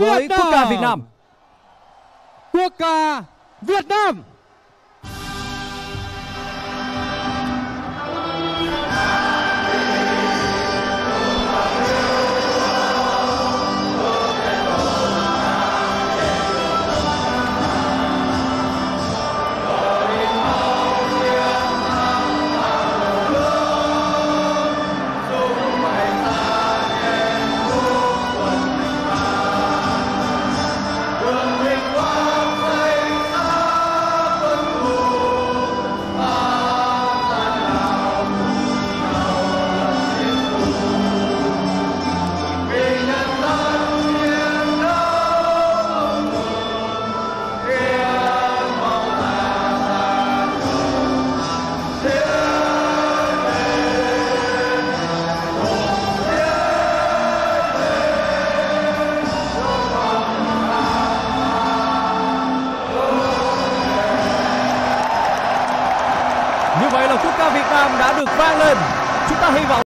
với Việt quốc ca. Việt Nam. quốc ca Việt Nam. Như vậy là quốc ca Việt Nam đã được vang lên. Chúng ta hy vọng